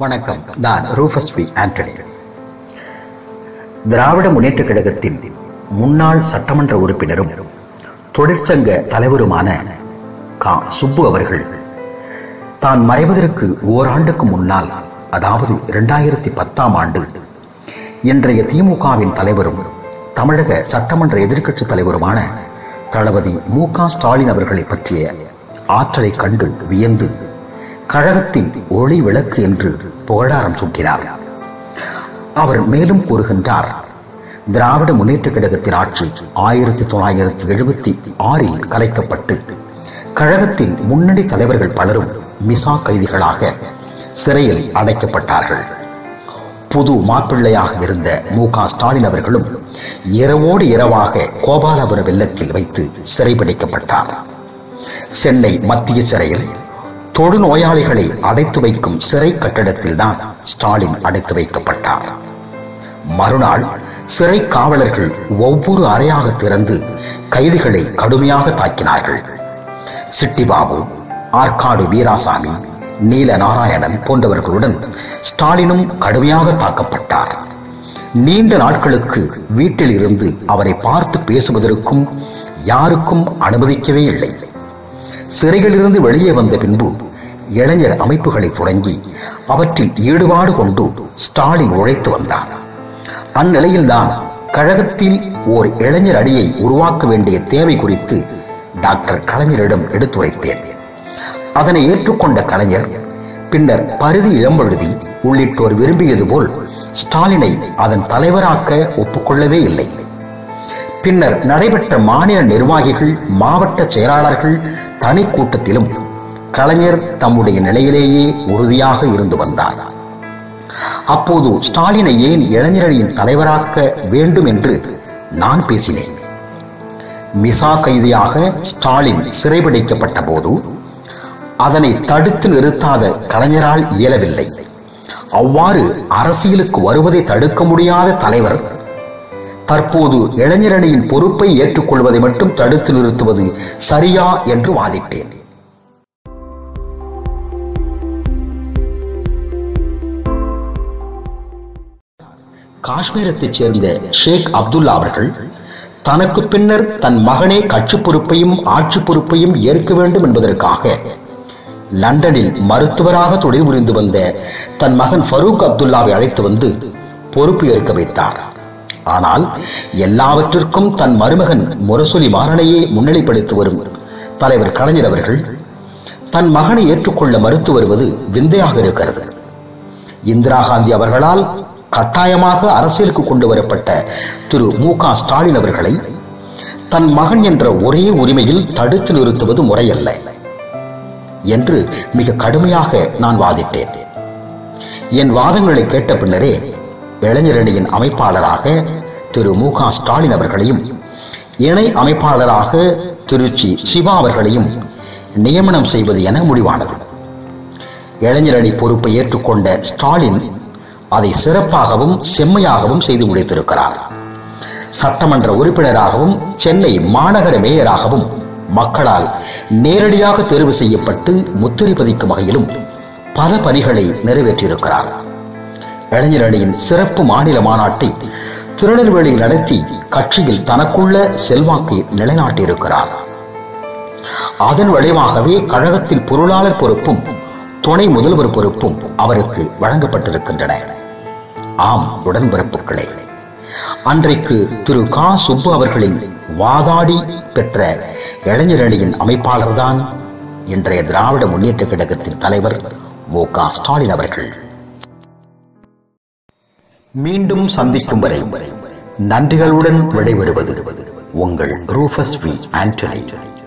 வணக்கம். நான் Rufus B Antony. திராவிட முன்னேற்ற கழகத்தின் முன்னாள் சட்டமன்ற உறுப்பினரும் தொழிற்சங்க தலைவருமான கா. சுப்பு அவர்கள் தான் மறைவதற்கு ஓராண்டுக்கு முன்னால் அதாவது இரண்டாயிரத்தி பத்தாம் ஆண்டு இன்றைய திமுகவின் தலைவரும் தமிழக சட்டமன்ற எதிர்க்கட்சி தலைவருமான தளபதி மு க ஸ்டாலின் அவர்களை பற்றிய ஆற்றலை கண்டு வியந்து கழகத்தின் ஒளி விளக்கு என்று புகழாரம் சூட்டினார். அவர் மேலும் கூறுகின்றார் திராவிட முன்னேற்ற கழகத்தின் ஆட்சி ஆயிரத்தி தொள்ளாயிரத்தி எழுபத்தி ஆறில் கலைக்கப்பட்டு கழகத்தின் முன்னணி தலைவர்கள் பலரும் மிசா கைதிகளாக சிறையில் அடைக்கப்பட்டார்கள். புது மாப்பிள்ளையாக இருந்த மு க ஸ்டாலின் அவர்களும் இரவோடு இரவாக கோபாலபுர வெள்ளத்தில் வைத்து சிறைபிடிக்கப்பட்டார். சென்னை மத்திய சிறையில் தொழுநோயாளிகளை அடைத்து வைக்கும் சிறை கட்டடத்தில் தான் ஸ்டாலின் அடைத்து வைக்கப்பட்டார். மறுநாள் சிறை காவலர்கள் ஒவ்வொரு அறையாக திறந்து கைதிகளை கடுமையாக தாக்கினார்கள். சிட்டிபாபு ஆற்காடு வீராசாமி நீல நாராயணன் போன்றவர்களுடன் ஸ்டாலினும் கடுமையாக தாக்கப்பட்டார். நீண்ட நாட்களுக்கு வீட்டில் இருந்து அவரை பார்த்து பேசுவதற்கும் யாருக்கும் அனுமதிக்கவே இல்லை. சிறைகளிலிருந்து வெளியே வந்த பின்பு இளைஞர் அமைப்புகளை தொடங்கி அவற்றில் ஈடுபாடு கொண்டு ஸ்டாலின் உழைத்து வந்தார் அந்நிலையில்தான் கழகத்தில் ஓர் இளைஞர் அடியை உருவாக்க வேண்டிய தேவை குறித்து டாக்டர் கலைஞரிடம் எடுத்துரைத்தேன். அதனை ஏற்றுக்கொண்ட கலைஞர் பின்னர் பருதி இளம்பழுதி உள்ளிட்டோர் விரும்பியது போல் ஸ்டாலினை அதன் தலைவராக்க ஒப்புக்கொள்ளவே இல்லை. பின்னர் நடைபெற்ற மாநில நிர்வாகிகள் மாவட்ட செயலாளர்கள் தனி கூட்டத்திலும் கலைஞர் தம்முடைய நிலையிலேயே உறுதியாக இருந்து வந்தார். அப்போது ஸ்டாலினை ஏன் இளைஞரணியின் தலைவராக்க வேண்டும் என்று நான் பேசினேன். மிசா கைதியாக ஸ்டாலின் சிறைபிடிக்கப்பட்ட போது அதனை தடுத்து நிறுத்தாத கலைஞரால் இயலவில்லை. அவ்வாறு அரசியலுக்கு வருவதை தடுக்க முடியாத தலைவர் தற்போது இளைஞரணியின் பொறுப்பை ஏற்றுக்கொள்வதை மட்டும் தடுத்து நிறுத்துவது சரியா என்று வாதிட்டேன். காஷ்மீரத்தைச் சேர்ந்த ஷேக் அப்துல்லா அவர்கள் தனக்கு பின்னர் தன் மகனே கட்சி பொறுப்பையும் ஆட்சி பொறுப்பையும் ஏற்க வேண்டும் என்பதற்காக லண்டனில் மருத்துவராக தொழில் புரிந்து வந்த தன் மகன் ஃபரூக் அப்துல்லாவை அழைத்து வந்து பொறுப்பு ஏற்க வைத்தார். ஆனால் எல்லாவற்றிற்கும் தன் மருமகன் முரசொலி மாறனையே முன்னிலைப்படுத்தி வரும் தலைவர் கலைஞர் அவர்கள் தன் மகனை ஏற்றுக்கொள்ள மறுத்து வருவது விந்தையாக இருக்கிறது. இந்திரா காந்தி அவர்களால் கட்டாயமாக அரசியலுக்கு கொண்டு வரப்பட்ட திரு மு க ஸ்டாலின் அவர்களை தன் மகன் என்ற ஒரே உரிமையில் தடுத்து நிறுத்துவது முறையல்ல என்று மிக கடுமையாக நான் வாதிட்டேன். என் வாதங்களை கேட்ட பின்னரே இளைஞரணியின் அமைப்பாளராக திரு மு க ஸ்டாலின் அவர்களையும் இணை அமைப்பாளராக திருச்சி சிவா அவர்களையும் நியமனம் செய்வது என முடிவானது. இளைஞரணி பொறுப்பை ஏற்றுக்கொண்ட ஸ்டாலின் அதை சிறப்பாகவும் செம்மையாகவும் செய்து முடித்திருக்கிறார். சட்டமன்ற உறுப்பினராகவும் சென்னை மாநகர மேயராகவும் மக்களால் நேரடியாக தேர்வு செய்யப்பட்டு முத்திரை பதிக்கும் வகையிலும் பல பணிகளை நிறைவேற்றியிருக்கிறார். இளைஞர் அணியின் சிறப்பு மாநில மாநாட்டை திருநெல்வேலியில் நடத்தி கட்சியில் தனக்குள்ள செல்வாக்கை நிலைநாட்டியிருக்கிறார். அதன் விளைவாகவே கழகத்தில் பொருளாளர் பொறுப்பும் துணை முதல்வர் பொறுப்பும் அவருக்கு வழங்கப்பட்டிருக்கின்றன. ஆம் உடன்பிறப்புகளே. அன்றைக்கு திரு கா. சுப்பு அவர்களின் வாதாடி பெற்ற இளைஞரணியின் அமைப்பாளர்தான் இன்றைய திராவிட முன்னேற்ற கழகத்தின் தலைவர் மு. க. ஸ்டாலின் அவர்கள். மீண்டும் சந்திக்கும் வரை நன்றிகளுடன் விடைபெறுவது உங்கள் ரூஃபஸ் வி ஆண்டனி.